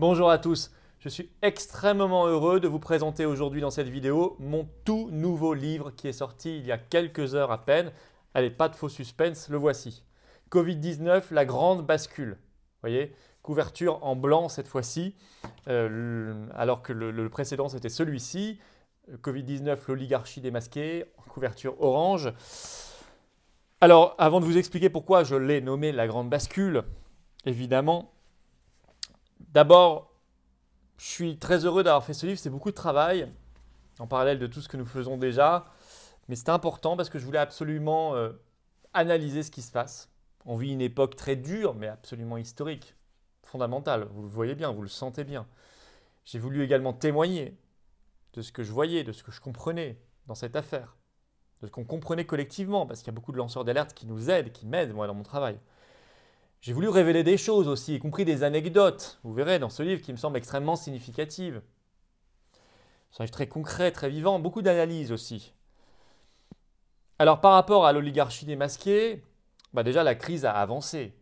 Bonjour à tous, je suis extrêmement heureux de vous présenter aujourd'hui dans cette vidéo mon tout nouveau livre qui est sorti il y a quelques heures à peine. Allez, pas de faux suspense, le voici. Covid-19, la grande bascule. Voyez, couverture en blanc cette fois-ci, euh, alors que le, le précédent c'était celui-ci. Covid-19, l'oligarchie démasquée, couverture orange. Alors, avant de vous expliquer pourquoi je l'ai nommé la grande bascule, évidemment, d'abord, je suis très heureux d'avoir fait ce livre. C'est beaucoup de travail, en parallèle de tout ce que nous faisons déjà. Mais c'est important parce que je voulais absolument euh, analyser ce qui se passe. On vit une époque très dure, mais absolument historique, fondamentale. Vous le voyez bien, vous le sentez bien. J'ai voulu également témoigner de ce que je voyais, de ce que je comprenais dans cette affaire de ce qu'on comprenait collectivement, parce qu'il y a beaucoup de lanceurs d'alerte qui nous aident, qui m'aident, moi, dans mon travail. J'ai voulu révéler des choses aussi, y compris des anecdotes, vous verrez, dans ce livre qui me semble extrêmement significative. Ça très concret, très vivant, beaucoup d'analyses aussi. Alors par rapport à l'oligarchie démasquée, bah déjà la crise a avancé,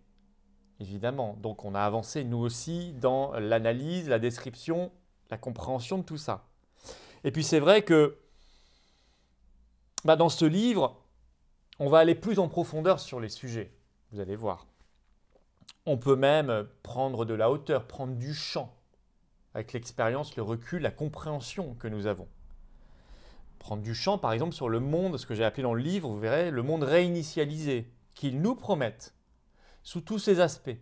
évidemment. Donc on a avancé nous aussi dans l'analyse, la description, la compréhension de tout ça. Et puis c'est vrai que bah, dans ce livre, on va aller plus en profondeur sur les sujets, vous allez voir. On peut même prendre de la hauteur, prendre du champ, avec l'expérience, le recul, la compréhension que nous avons. Prendre du champ, par exemple, sur le monde, ce que j'ai appelé dans le livre, vous verrez, le monde réinitialisé, qu'ils nous promettent, sous tous ses aspects.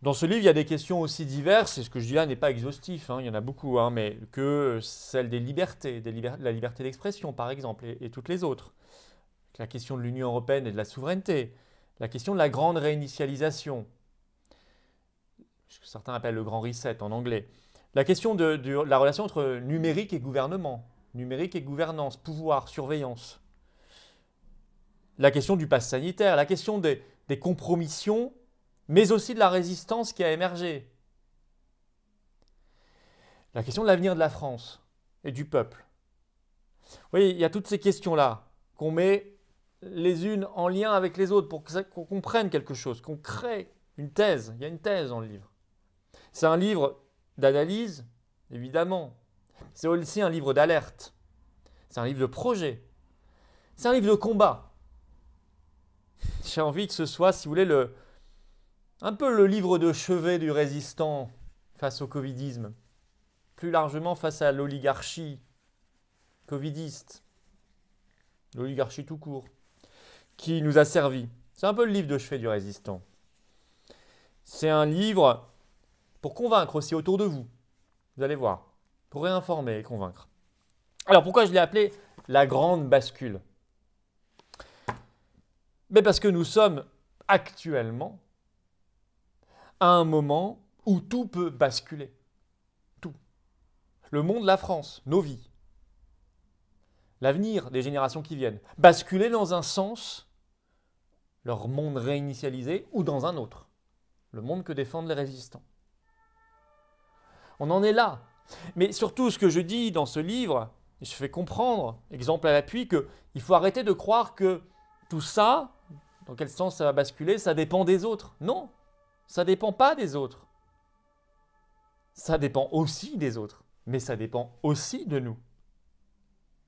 Dans ce livre, il y a des questions aussi diverses, et ce que je dis là n'est pas exhaustif, hein, il y en a beaucoup, hein, mais que celle des libertés, la liberté d'expression par exemple, et, toutes les autres. La question de l'Union européenne et de la souveraineté, la question de la grande réinitialisation, ce que certains appellent le grand reset en anglais, la question de, la relation entre numérique et gouvernement, numérique et gouvernance, pouvoir, surveillance, la question du pass sanitaire, la question des, des compromissions mais aussi de la résistance qui a émergé. La question de l'avenir de la France et du peuple. Vous voyez, il y a toutes ces questions-là qu'on met les unes en lien avec les autres pour qu'on comprenne quelque chose, qu'on crée une thèse. Il y a une thèse dans le livre. C'est un livre d'analyse, évidemment. C'est aussi un livre d'alerte. C'est un livre de projet. C'est un livre de combat. J'ai envie que ce soit, si vous voulez, le, un peu le livre de chevet du résistant face au covidisme, plus largement face à l'oligarchie covidiste, l'oligarchie tout court, qui nous a servi. C'est un peu le livre de chevet du résistant. C'est un livre pour convaincre aussi autour de vous. Vous allez voir, pour réinformer et convaincre. Alors pourquoi je l'ai appelé la grande bascule? Mais parce que nous sommes actuellement à un moment où tout peut basculer. Tout. Le monde, la France, nos vies, l'avenir des générations qui viennent, basculer dans un sens, leur monde réinitialisé, ou dans un autre, le monde que défendent les résistants. On en est là. Mais surtout, ce que je dis dans ce livre, je fais comprendre, exemple à l'appui, qu'il faut arrêter de croire que tout ça, dans quel sens ça va basculer, ça dépend des autres. Non, ça ne dépend pas des autres. Ça dépend aussi des autres, mais ça dépend aussi de nous.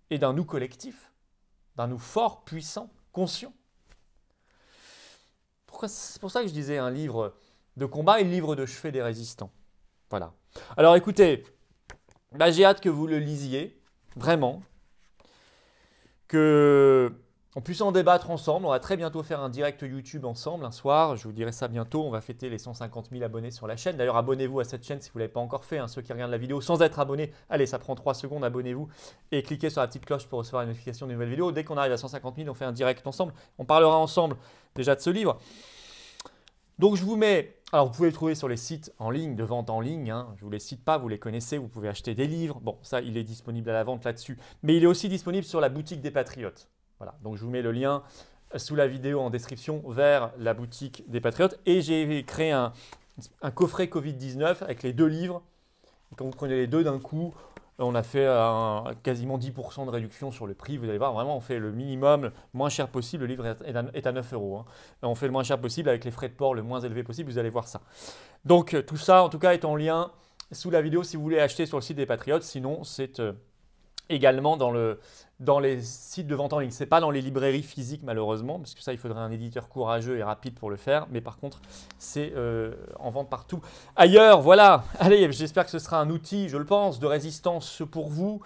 Et d'un nous collectif, d'un nous fort, puissant, conscient. C'est pour ça que je disais un livre de combat et un livre de chevet des résistants. Voilà. Alors écoutez, bah, j'ai hâte que vous le lisiez, vraiment. Que on puisse en débattre ensemble. On va très bientôt faire un direct YouTube ensemble un soir. Je vous dirai ça bientôt. On va fêter les 150 000 abonnés sur la chaîne. D'ailleurs, abonnez-vous à cette chaîne si vous ne l'avez pas encore fait. Hein, ceux qui regardent la vidéo sans être abonnés, allez, ça prend 3 secondes. Abonnez-vous et cliquez sur la petite cloche pour recevoir une notification de nouvelles vidéos. Dès qu'on arrive à 150 000, on fait un direct ensemble. On parlera ensemble déjà de ce livre. Donc, je vous mets. Alors, vous pouvez le trouver sur les sites en ligne, de vente en ligne. Hein. Je ne vous les cite pas, vous les connaissez. Vous pouvez acheter des livres. Bon, ça, il est disponible à la vente là-dessus. Mais il est aussi disponible sur la boutique des Patriotes. Voilà, donc je vous mets le lien sous la vidéo en description vers la boutique des Patriotes. Et j'ai créé un, coffret Covid-19 avec les deux livres. Quand vous prenez les deux d'un coup, On a fait un- quasiment 10% de réduction sur le prix. Vous allez voir, vraiment, on fait le minimum, le moins cher possible. Le livre est à, est à 9 euros. hein. On fait le moins cher possible avec les frais de port le moins élevé possible. Vous allez voir ça. Donc, euh, tout ça, en tout cas, est en lien sous la vidéo si vous voulez acheter sur le site des Patriotes. Sinon, c'est euh, également dans, le, dans les sites de vente en ligne. Ce n'est pas dans les librairies physiques, malheureusement, parce que ça, il faudrait un éditeur courageux et rapide pour le faire. Mais par contre, c'est euh, en vente partout. Ailleurs, voilà. Allez, j'espère que ce sera un outil, je le pense, de résistance pour vous.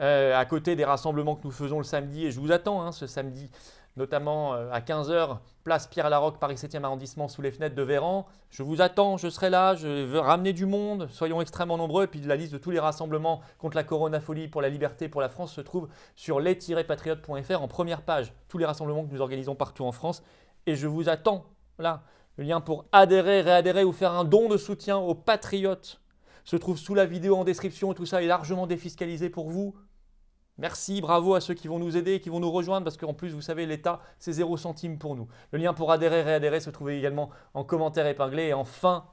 euh, à côté des rassemblements que nous faisons le samedi, et je vous attends hein, ce samedi, notamment euh, à 15h, place Pierre Larocque, Paris 7e arrondissement, sous les fenêtres de Véran. Je vous attends, je serai là, je veux ramener du monde, soyons extrêmement nombreux. Et puis la liste de tous les rassemblements contre la coronafolie, pour la liberté, pour la France se trouve sur les-patriotes.fr en première page. Tous les rassemblements que nous organisons partout en France. Et je vous attends là. Le lien pour adhérer, réadhérer ou faire un don de soutien aux patriotes se trouve sous la vidéo en description. Tout ça est largement défiscalisé pour vous. Merci, bravo à ceux qui vont nous aider, qui vont nous rejoindre, parce qu'en plus, vous savez, l'État, c'est 0 centime pour nous. Le lien pour adhérer, réadhérer se trouve également en commentaire épinglé et en fin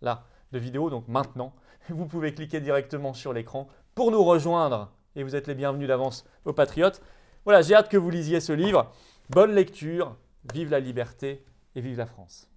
là, de vidéo, donc maintenant, vous pouvez cliquer directement sur l'écran pour nous rejoindre. Et vous êtes les bienvenus d'avance aux Patriotes. Voilà, j'ai hâte que vous lisiez ce livre. Bonne lecture, vive la liberté et vive la France.